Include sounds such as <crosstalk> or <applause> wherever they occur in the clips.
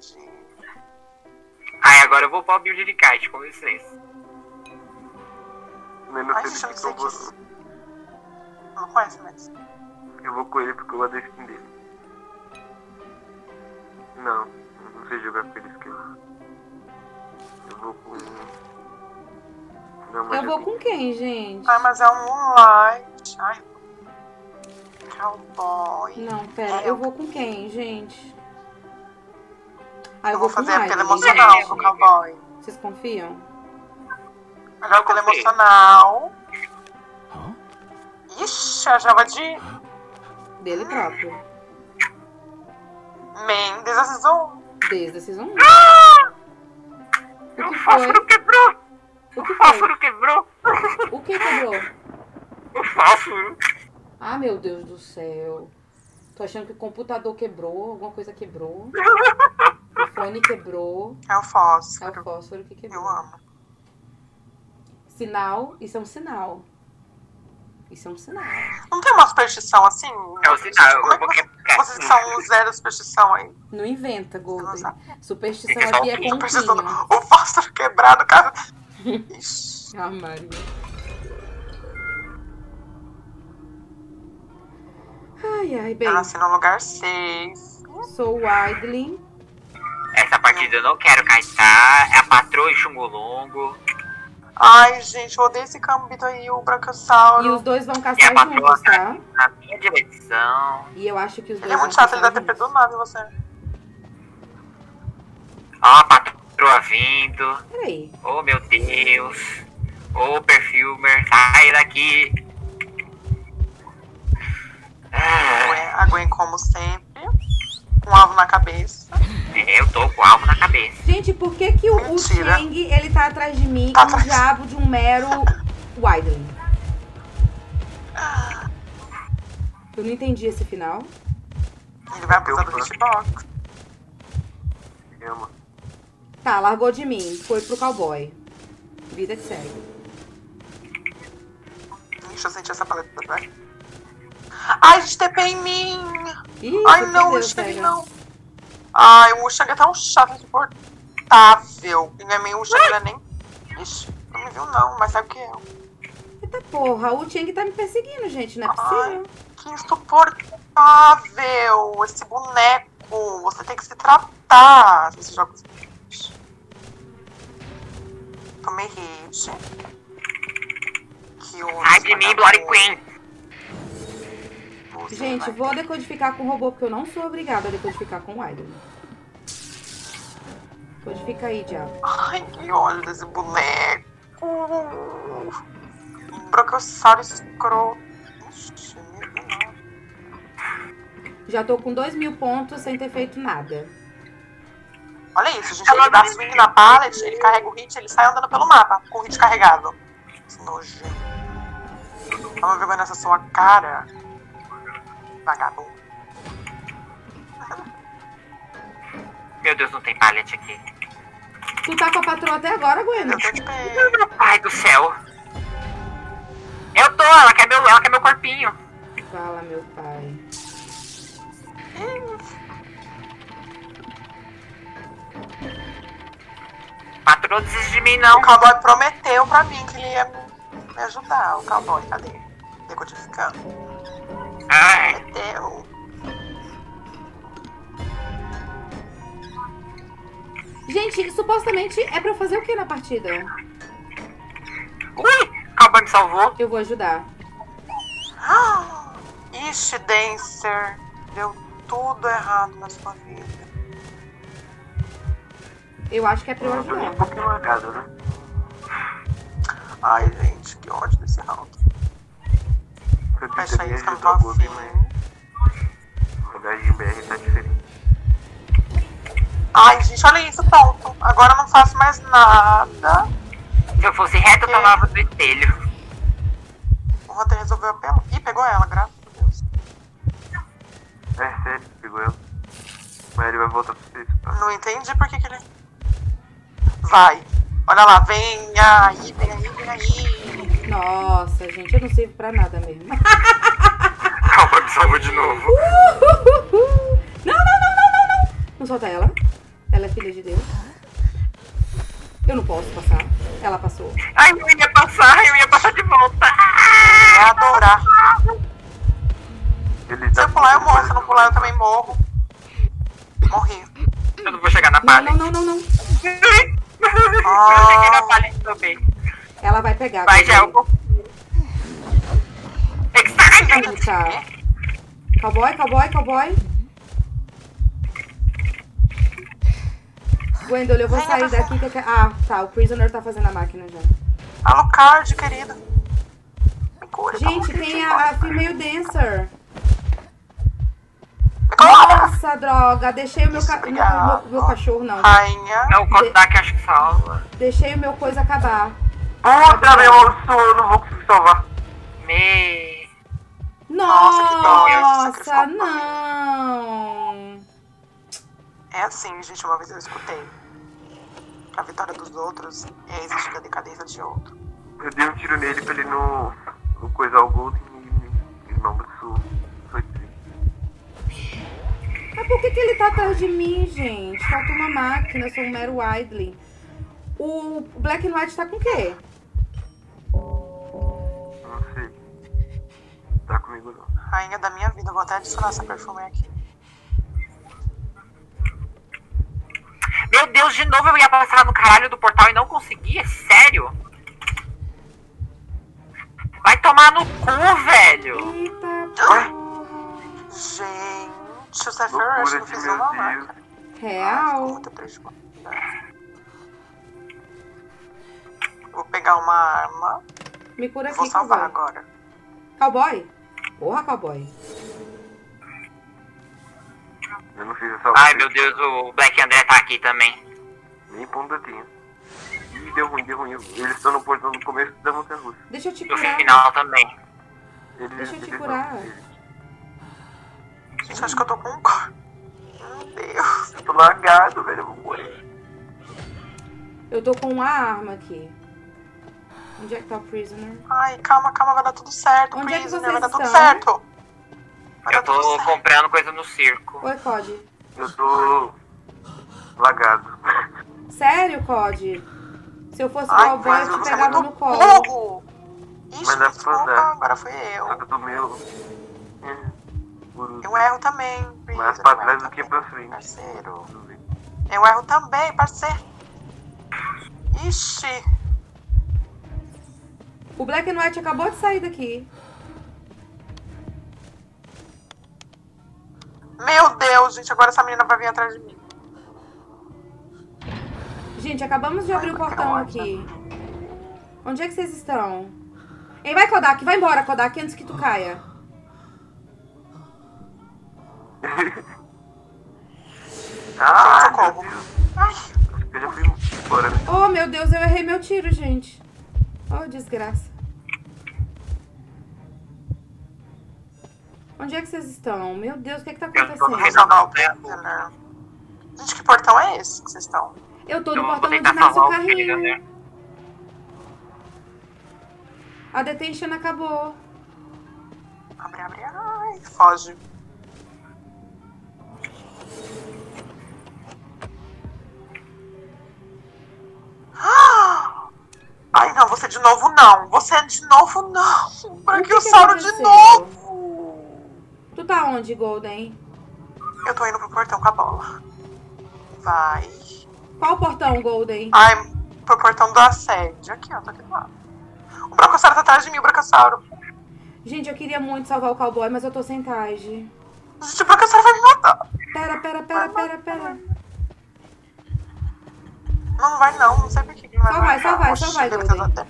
Entendi. Ai, agora eu vou pra build de kite, com licença. Não Ai, eu do que eu vou. que. Não conhece, mas. Eu vou com ele porque eu gosto da skin dele. Não, não sei jogar com ele skin. Eu vou com. Não, Eu vou com quem, gente? Ai, mas é um moonlight. Ai. Cowboy. Não, pera, eu vou com quem, gente? Ah, eu, Eu vou com fazer aquele Aiden, emocional gente. com o cowboy. Vocês confiam? Melhor aquele confio. emocional. Ixi, a Java de Dele próprio. Mendes a Season Desde a Season 1. O O que foi? fósforo quebrou! O O que foi? fósforo quebrou! O que quebrou? O fósforo! Ah, meu Deus do céu. Tô achando que o computador quebrou, alguma coisa quebrou. <laughs> O fone quebrou. É o É o fósforo. fósforo que quebrou. Eu amo. Sinal, isso é um sinal. Isso é um sinal. Não tem uma superstição assim? É o sinal, Como é que vocês que são zero superstição aí? Não inventa, Golden. Superstição só aqui é um Superstição. O fósforo quebrado, cara. <laughs> Ixi. Ah, Maria. Ai, ai, bem. Eu nasci no lugar 6. Sou Widely. Essa partida eu não quero kaitar. É a patroa e chungolongo. Ai, gente, eu odeio esse cambito aí, o E brancossauro. os dois vão E a caçar patroa juntos, tá? na minha direção. E eu acho que os dois Ele é vão muito chato, ele dá caçar TP do nada em você. Ó a patroa vindo. Peraí. Oh meu Deus. Ô perfumer, sai daqui. Ah, Gwen, a Gwen, como sempre, um alvo na cabeça. eu tô com o alvo na cabeça. Gente, por que que o, o. Cheng, ele tá atrás de mim Tá atrás. diabo de um mero Widely? Eu não entendi esse final. Ele vai abusar do hitbox. Tá, largou de mim. Foi pro cowboy. Vida que segue. Deixa eu sentir essa paleta, vai. Ai, gente, TP em mim! Ih, Ai, não, perdeu, Shang Sega. não. Ai, o Shang é tão chato, insuportável. E não é meio o é nem. Ixi, não me viu não, mas sabe o que é? Eita porra, o Cheng tá me perseguindo, gente. Não é possível. Que insuportável! Esse boneco! Você tem que se tratar. Esse jogo. Tomei hit. Que mim, Bloody. Queen. Gente, vou decodificar com o robô, porque eu não sou obrigada a decodificar com o Widely. Codifica aí, diabo. Ai, que ódio desse boneco. Broncossauro escroto. Ixi, meu Deus. Já tô com dois mil pontos sem ter feito nada. Olha isso, gente. Ele dá swing na pallet, ele carrega o hit, ele sai andando pelo mapa com o hit carregado. Que nojento. Vamos ver nessa sua cara. Vagabundo. Meu Deus, não tem pallet aqui. Tu tá com a patroa até agora, Gwen? Eu tô de pé. Ai do céu. Eu tô, ela quer meu, ela quer meu corpinho. Fala, meu pai. Patroa desiste de mim, O não. cowboy prometeu pra mim que ele ia me- me ajudar. O cowboy, cadê? Decodificando. Ai, Gente, supostamente é pra eu fazer o que na partida? ui, Calma me salvou. Eu vou ajudar. Ah, <gasps> Ixi, Dancer. Deu tudo errado na sua vida. Eu acho que é pra eu Eu tô um ajudar. pouquinho largado, né? Ai, gente, que ódio desse round. Eu Fecha isso que eu não ajudar Golden, afim. mas o rodagem BR tá diferente. Ai, gente, olha isso, pronto. Agora eu não faço mais nada. Se eu fosse reto, eu Que? tomava do espelho. O Hunter resolveu apelar. Ih, pegou ela, graças a Deus. É sério, pegou ela. Mas ele vai voltar pro serviço, tá? Não entendi por que, que ele. Vai. Olha lá, vem aí, vem aí, vem aí. Nossa, gente, eu não sirvo pra nada mesmo. Calma me salvou de novo. Não, ela. Ela filha de Deus. Eu não posso passar. Ela passou. Ai, eu ia passar, eu ia passar de volta. Ia adorar. Ele Se tá eu pular, eu morro. Se eu não pular, eu também morro. Morri. Eu não vou chegar na palha. não, não, não, não. <laughs> Eu cheguei na palha também. Ela vai pegar. Vai. Gel. Exterminate! Tá. Cowboy, cowboy, cowboy. Gwendolyn, eu vou sair daqui que eu quero... Ah, tá. O Prisoner tá fazendo a máquina já. Alucard, querido. Me cura, pelo amor Gente, tem a, a Female Dancer. Nossa, droga. Deixei o meu, ca... meu, meu- meu cachorro, não. Rainha. Não, o Kodak acho que salva. Deixei o meu coisa acabar. Puta, meu osso, eu não vou conseguir salvar. Me... Nossa, que dó, Nossa, não. É assim, gente, uma vez eu escutei. A vitória dos outros é existir a decadência de outro. Eu dei um tiro nele pra ele não, não coisar o Golden e ele não abraçou. Foi triste. Mas por que, que ele tá atrás de mim, gente? Falta uma máquina, eu sou um mero Widley. O Black and White tá com o quê? Não sei. Tá comigo não. Rainha da minha vida, vou até adicionar essa perfume aqui. Meu Deus, de novo eu ia passar no caralho do portal e não conseguia? Sério? Vai tomar no cu, velho! Eita, porra. Gente, o Sephiroth Loucura não de fez uma marca. Ai, Real. Vou pegar uma arma. Me cura aqui, Vou salvar cowboy. agora. Cowboy? Porra, cowboy. Eu não fiz essa Ai, meu Deus, o Black André tá aqui também. Nem ponta tinha. Ih, deu ruim, deu ruim. Eles estão no portão do começo da montanha russa. Deixa eu te No curar. final também. Eles, Deixa eu te curar. Gente, acho que eu tô com um cor. Meu Deus. Eu tô lagado, velho. Eu vou morrer. Eu tô com uma arma aqui. Onde é que tá o Prisoner? Ai, calma, calma, vai dar tudo certo. Onde é que Prisoner, vocês vai dar tudo estão? certo. Eu tô comprando coisa no circo. Oi, Cody. Eu tô lagado. Sério, Cody? Se eu fosse Ai, cowboy, eu te é pegava no colo. Ixi, Mas dá pra desculpa, andar. agora Só eu. que eu tô meio. é, por- Eu erro também, Mais pra trás do que pra frente. Parceiro. Eu erro também, parceiro. Ixi. O Black and White acabou de sair daqui. Meu Deus, gente, agora essa menina vai vir atrás de mim. Gente, acabamos de abrir o Ai, portão que aqui. Onde é que vocês estão? Ei, vai, Kodak. Vai embora, Kodak, antes que tu caia. <laughs> Ah, Socorro. Ai, eu já fui embora. né? Oh, meu Deus, eu errei meu tiro, gente. Oh, desgraça. Onde é que vocês estão? Meu Deus, o que é que tá Eu tô no acontecendo? o Prisoner. Gente, que portão é esse que vocês estão? Eu tô Eu no vou portão onde tentar nasce o salvar o carrinho. Prisoner. A detention acabou. Abre, abre, ai, foge. Ah! <gasps> Ai, não, você de novo não. Você de novo não. Brachiosauro de novo. Tá onde, Golden? Eu tô indo pro portão com a bola. Vai. Qual portão, Golden? Ai, pro portão do assédio. Aqui, ó, tá aqui do lado. O Brachiosauro tá atrás de mim, o Brachiosauro. Gente, eu queria muito salvar o cowboy, mas eu tô sem tarde. Gente, o Brachiosauro vai me matar. Pera, pera, pera, pera, pera. Não, vai não, não sei por que não vai. Só vai, só vai, só vai, Golden.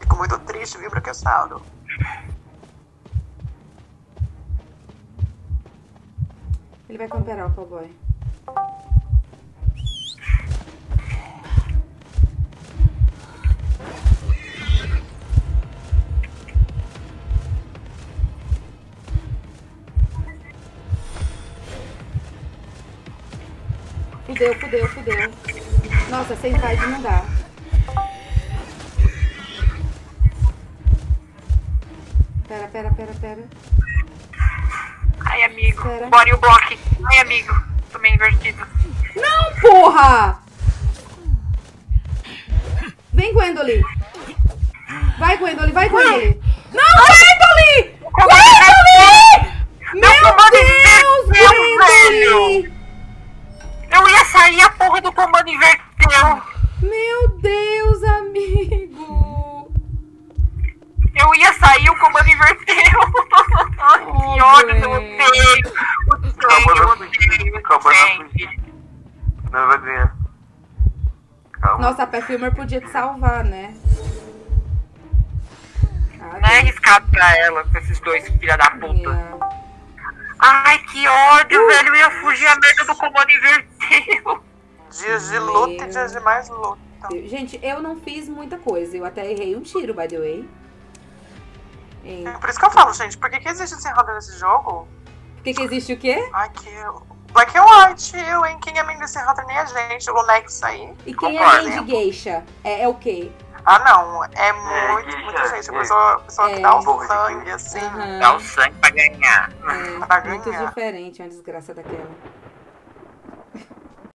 Fico muito triste, viu, Brachiosauro. Ele vai camperar o cowboy. Fudeu, fudeu, fudeu. Nossa, sem tide não dá. Pera, pera, pera, pera. Amigo. Pera. Bora e o bloco. Ai, amigo. Tô meio invertido. Não, porra! Vem, Gwendolyn. Vai, Gwendolyn, vai, Gwendolyn. Não, Gwendolyn! Gwendolyn! Nossa, a Perfumer podia te salvar, né? Ah, Não é arriscado pra ela, com esses dois filha da puta. minha- Ai, que ódio, velho. Eu ia fugir, a merda do comando inverteu. Dias de luta e dias de mais luta. Gente, eu não fiz muita coisa. Eu até errei um tiro, by the way. É por isso que eu falo, gente, por que, que existe esse roda nesse jogo? Por que, que existe o quê? Ai, que. Black and White, eu, hein? Quem é main desse roda nem a gente, o Nex aí. E quem é main de geisha? É, é o quê? Ah, não, é muito, que muita gente. A é. pessoa, pessoa É. que dá o Porra, sangue, assim. Aham. Dá o sangue pra ganhar. É, Pra muito ganhar. diferente, uma desgraça daquela.